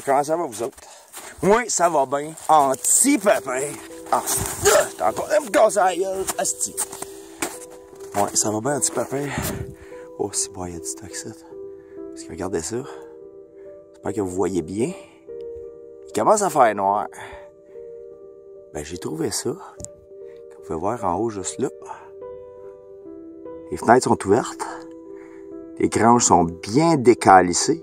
Comment ça va, vous autres? Moi, ça va bien. Anti-pépin. Ah, t'as encore un casser la gueule. Asti. Ouais, ça va bien, anti-pépin. Oh, c'est bon, il y a du stock. Parce que regardez ça. J'espère que vous voyez bien. Il commence à faire noir. Ben, j'ai trouvé ça. Vous pouvez voir en haut, juste là. Les fenêtres sont ouvertes. Les granges sont bien décalissées.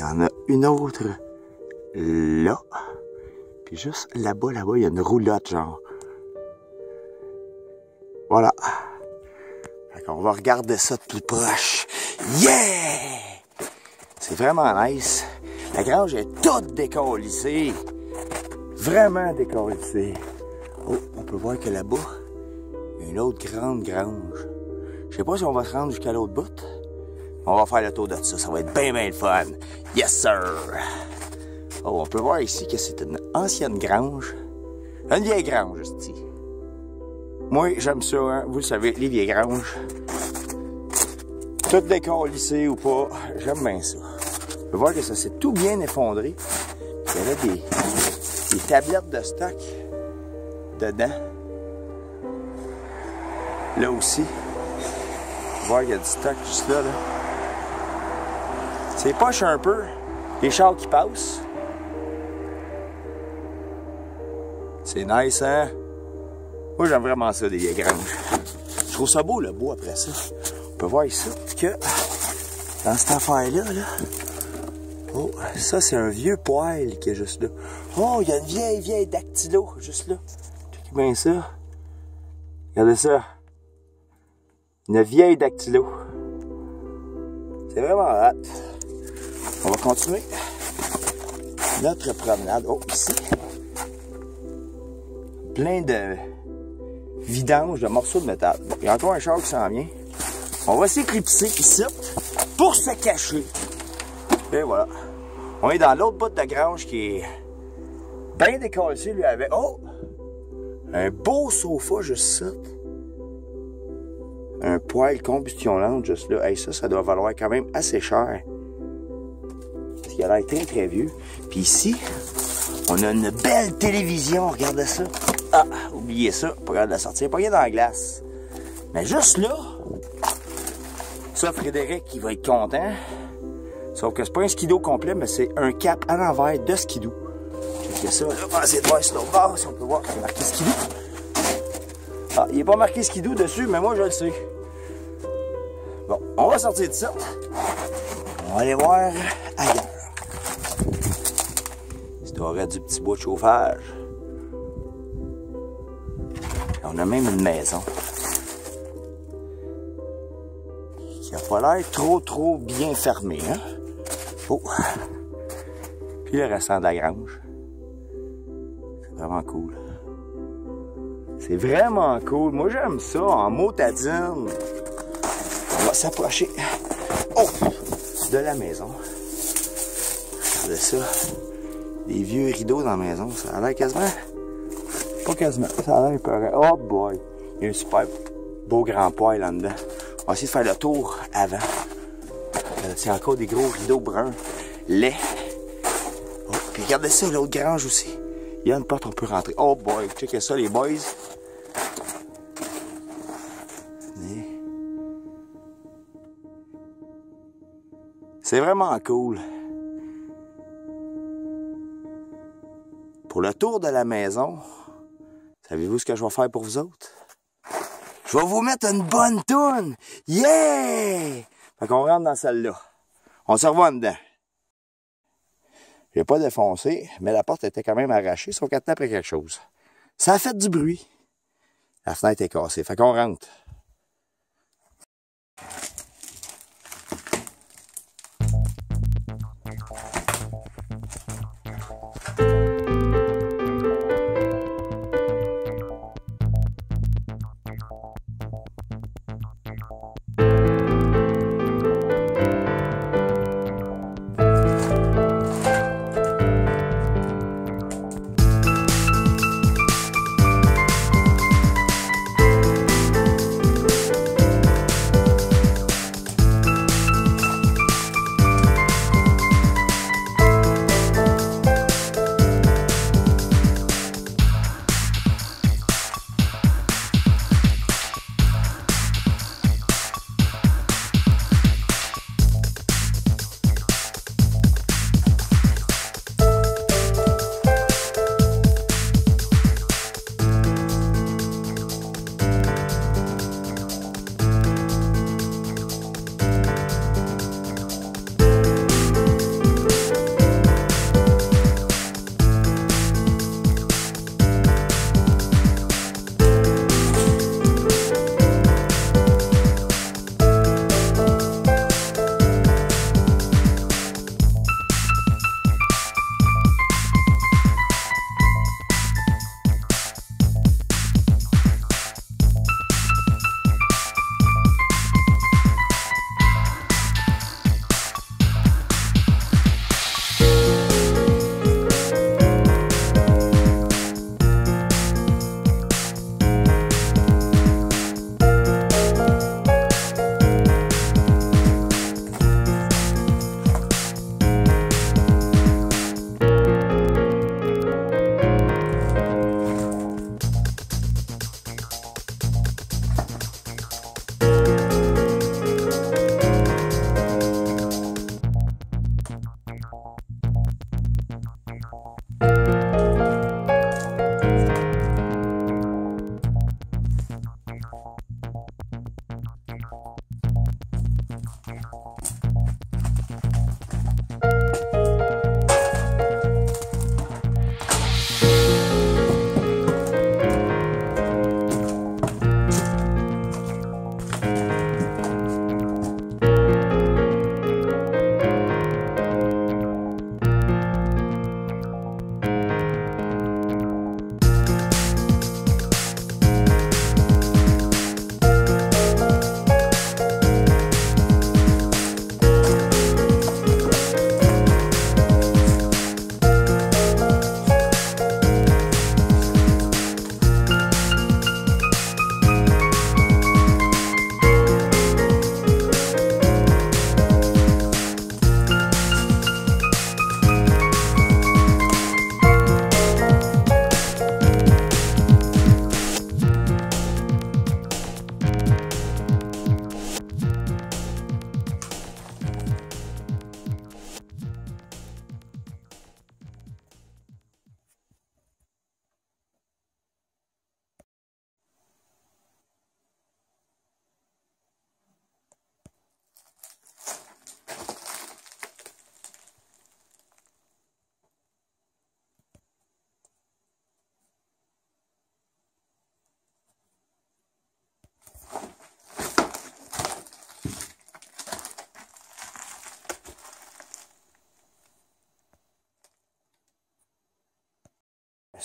Il y en a une autre là. Puis juste là-bas, là-bas, il y a une roulotte, genre. Voilà. Qu'on va regarder ça de plus proche. Yeah! C'est vraiment nice. La grange est toute décollissée. Vraiment décollissée. Oh, on peut voir que là-bas, il y a une autre grande grange. Je sais pas si on va se rendre jusqu'à l'autre bout. On va faire le tour de ça. Ça va être bien, bien le fun. Yes, sir! Oh, on peut voir ici que c'est une ancienne grange. Une vieille grange, ici. Moi, j'aime ça, hein? vous le savez, les vieilles granges. Tout décollissé ou pas, j'aime bien ça. On peut voir que ça s'est tout bien effondré. Il y avait des, des tablettes de stock dedans. Là aussi. On peut voir qu'il y a du stock juste là, là. C'est poche un peu. Les chars qui passent. C'est nice, hein? Moi, j'aime vraiment ça, des vieilles granges. Je trouve ça beau, le bois, après ça. On peut voir ici que dans cette affaire-là, là, oh, ça, c'est un vieux poêle qui est juste là. Oh, il y a une vieille, vieille dactylo juste là. Checkez bien ça. Regardez ça. Une vieille dactylo. C'est vraiment hâte. On va continuer notre promenade. Oh, ici. Plein de vidanges de morceaux de métal. Il y a encore un char qui s'en vient. On va s'éclipser ici pour se cacher. Et voilà. On est dans l'autre bout de grange qui est bien décollé, lui, avec... Oh! Un beau sofa juste ça. Un poêle combustion lente juste là. Hey, ça, ça doit valoir quand même assez cher. Qu'il a l'air très, très vieux. Puis ici, on a une belle télévision. Regardez ça. Ah, oubliez ça. Pas grave de la sortir. Pas rien dans la glace. Mais juste là, ça, Frédéric, il va être content. Sauf que c'est pas un skido complet, mais c'est un cap à l'envers de skido. Checkez ça. Là, si on peut voir qu'il est marqué skidoo. Ah, il n'est pas marqué skidoo dessus, mais moi, je le sais. Bon, on va sortir de ça. On va aller voir ailleurs. Avoir du petit bois de chauffage. On a même une maison. Qui a pas l'air trop, trop bien fermée, hein? Oh! Puis le restant de la grange. C'est vraiment cool. C'est vraiment cool. Moi, j'aime ça en motadine. On va s'approcher. Oh! De la maison. Regardez ça. Des vieux rideaux dans la maison. Ça a l'air quasiment. Pas quasiment. Ça a l'air peur. Oh boy! Il y a un super beau grand poêle là-dedans. On va essayer de faire le tour avant. Euh, C'est encore des gros rideaux bruns. Lait. Oh, puis regardez ça, l'autre grange aussi. Il y a une porte, on peut rentrer. Oh boy, checkez ça les boys. C'est vraiment cool. Pour le tour de la maison, savez-vous ce que je vais faire pour vous autres? Je vais vous mettre une bonne toune! Yeah! Fait qu'on rentre dans celle-là. On se revoit dedans. J'ai pas défoncé, mais la porte était quand même arrachée, sauf qu'elle après quelque chose. Ça a fait du bruit. La fenêtre est cassée. Fait qu'on rentre.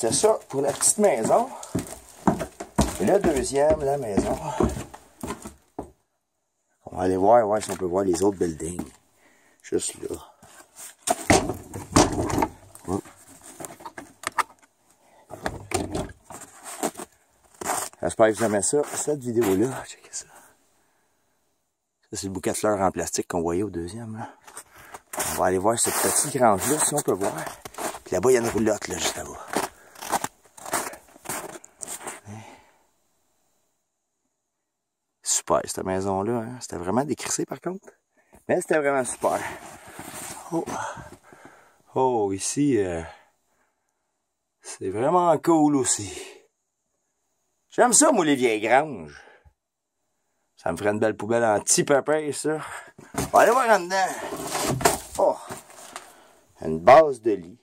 C'était ça pour la petite maison. Et le deuxième, la maison. On va aller voir, voir si on peut voir les autres buildings. Juste là. J'espère que vous ça. Cette vidéo-là, checkez ça. Ça, c'est le bouquet de fleurs en plastique qu'on voyait au deuxième. Là. On va aller voir cette petite grange-là, si on peut voir. Puis là-bas, il y a une roulotte, là, juste là-bas. Cette maison-là. Hein? C'était vraiment décrissé, par contre. Mais c'était vraiment super. Oh, oh ici, euh... c'est vraiment cool aussi. J'aime ça, moi, les vieilles granges. Ça me ferait une belle poubelle en petit papier, ça. On va aller voir en dedans. Oh! Une base de lit.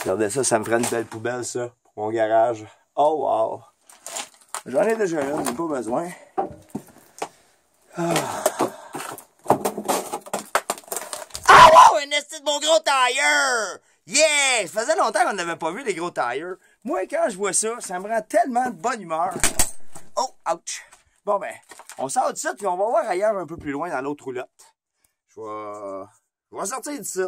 Regardez ça, ça me ferait une belle poubelle, ça, pour mon garage. Oh, wow! J'en ai déjà une, j'ai pas besoin. Ah, ah wow! Un esti de bon gros tailleur! Yeah! Ça faisait longtemps qu'on n'avait pas vu les gros tailleurs. Moi, quand je vois ça, ça me rend tellement de bonne humeur. Oh, ouch! Bon, ben, on sort de ça, puis on va voir ailleurs un peu plus loin dans l'autre roulotte. Je vais, je vais sortir d'ici.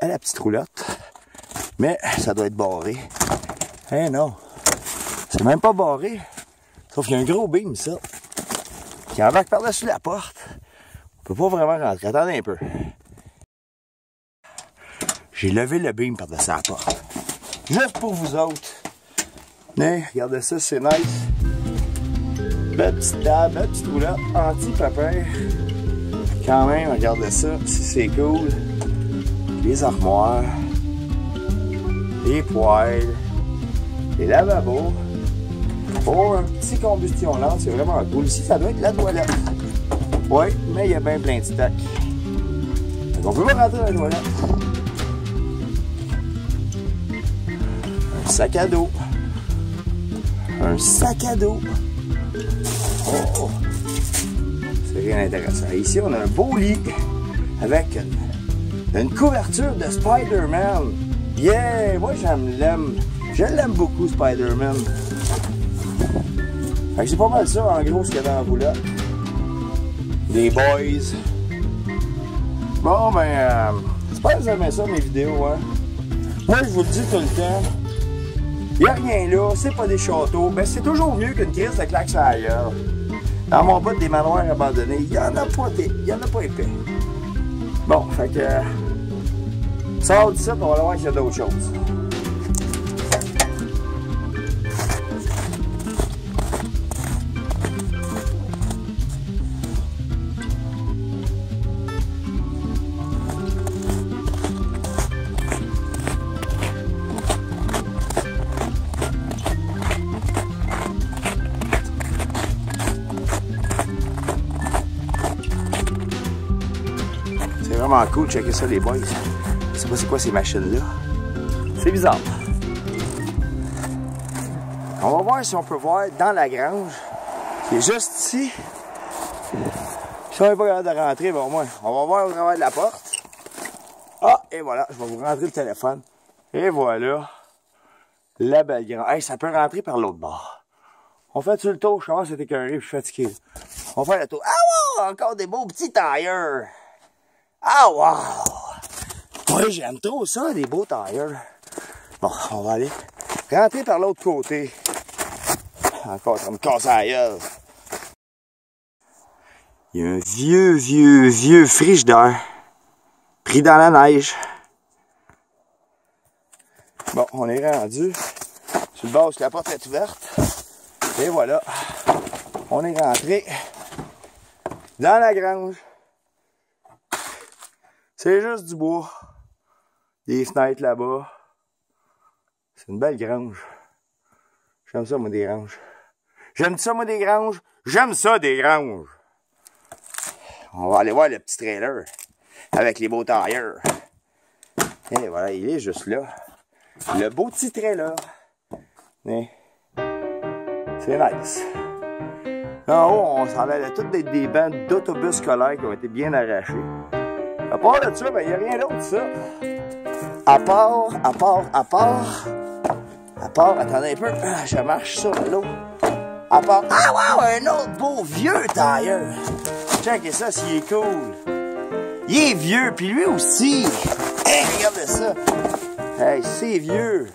À la petite roulotte. Mais ça doit être barré. Eh non. C'est même pas barré. Sauf qu'il y a un gros beam, ça. Qui embarque par-dessus la porte. On peut pas vraiment rentrer. Attendez un peu. J'ai levé le beam par-dessus la porte. Juste pour vous autres. Regardez ça, c'est nice. Belle petite table, belle petite roulotte, anti-papin. Quand même, regardez ça, si c'est cool les armoires, les poêles, les lavabos. Pour un petit combustion lente, c'est vraiment cool. Ici, ça doit être la toilette. Oui, mais il y a bien plein de stocks. Donc, on peut pas rentrer dans la toilette. Un sac à dos. Un sac à dos. Oh, oh. C'est rien d'intéressant. Ici, on a un beau lit avec une couverture de Spider-Man. Yeah! Moi, j'aime l'aime. Je l'aime beaucoup, Spider-Man. Fait que c'est pas mal ça, en gros, ce qu'il y a dans la boulette. Des boys. Bon, ben, euh, j'espère que vous aimez ça, mes vidéos, hein. Moi, je vous le dis tout le temps. Il a rien là, c'est pas des châteaux. Ben, c'est toujours mieux qu'une crise de claque ailleurs. Dans mon bout des manoirs abandonnés, y en a pas, y en a pas épais. Bon, fait que. Va ça, on va voir s'il y a d'autres choses. Vraiment cool. Checker ça, les boys. Je sais pas c'est quoi ces machines-là. C'est bizarre. On va voir si on peut voir dans la grange. Qui est juste ici. Si on pas capable de rentrer, bon, moi, on va voir au travers de la porte. Ah, et voilà, je vais vous rentrer le téléphone. Et voilà. La belle grange. Hey, ça peut rentrer par l'autre bord. On fait le tour, je pense que c'était écœuré, je suis fatigué. On fait le tour. Ah wow! Encore des beaux petits tailleurs. Ah, wow! Ouais, j'aime trop ça, des beaux tailleurs. Bon, on va aller rentrer par l'autre côté. Encore, ça me casse la gueule. Il y a un vieux, vieux, vieux frigidaire pris dans la neige. Bon, on est rendu sur le bas la porte est ouverte. Et voilà, on est rentré dans la grange. C'est juste du bois. Des fenêtres là-bas. C'est une belle grange. J'aime ça, moi, des granges. J'aime ça, moi, des granges. J'aime ça, des granges. On va aller voir le petit trailer. avec les beaux tailleurs. Et voilà, il est juste là. Le beau titret là. C'est nice. En haut, on s'en allait toutes des, des bandes d'autobus scolaires qui ont été bien arrachés. À part de ça, ben, il n'y a rien d'autre, ça. À part, à part, à part, à part, attendez un peu, je marche sur l'eau. À part, ah wow, un autre beau vieux tailleur. Check ça, s'il est cool. Il est vieux, puis lui aussi. Hey, regardez ça. Hey, c'est vieux.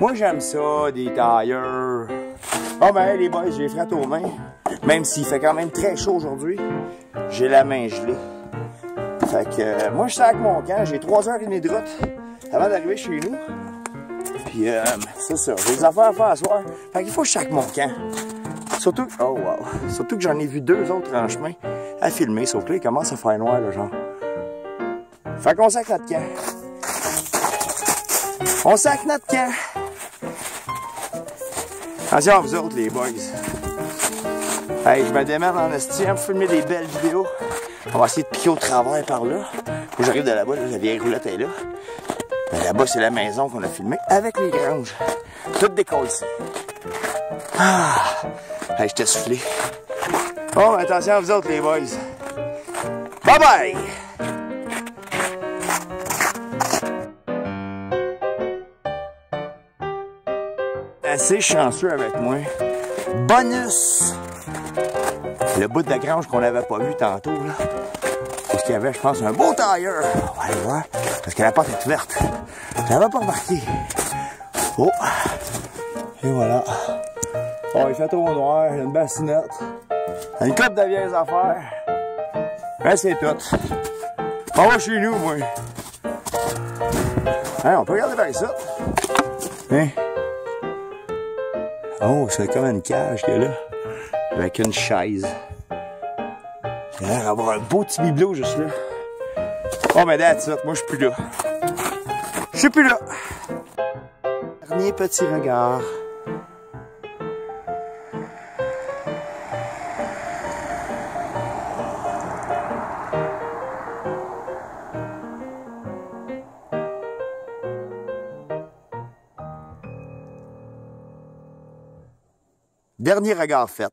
Moi, j'aime ça, des tailleurs. Oh ben, les boys, j'ai frappé aux mains. Même s'il fait quand même très chaud aujourd'hui, j'ai la main gelée. Fait que, euh, moi, je suis avec mon camp. J'ai 3 heures et demie de route avant d'arriver chez nous. Puis, euh, c'est ça. J'ai des affaires à faire à soir. Fait qu'il faut que je sac mon camp. Surtout, oh wow. Surtout que j'en ai vu deux autres en chemin à filmer. Sauf que là, il commence à faire noir, là, genre. Fait qu'on sac notre camp. On sac notre camp. Attention à vous autres, les boys. Hey, je me démerde en esti pour filmer des belles vidéos. On va essayer de piquer au travers par là. Où j'arrive de là-bas, la vieille roulette est là. Ben, là-bas, c'est la maison qu'on a filmée avec les granges. Tout décollé. Ah! Hey, je t'ai soufflé. Bon, attention à vous autres, les boys. Bye bye! Assez chanceux avec moi. Bonus! Le bout de la grange qu'on n'avait pas vu tantôt, là. Parce qu'il y avait, je pense, un beau tailleur. On va aller voir. Parce que la porte est ouverte. Je l'avais pas remarqué. Oh! Et voilà. Oh, il fait trop noir. Il y a une bassinette. Une coupe de vieilles affaires. Ben, c'est tout. On va chez nous, moi. Hein, on peut regarder par ça. Hein? Oh, c'est comme une cage là. Avec une chaise. Il a l'air d'avoir un beau petit bibelot juste là. Oh, mais that's it. Moi, je suis plus là. Je suis plus là. Dernier petit regard. Dernier regard fait.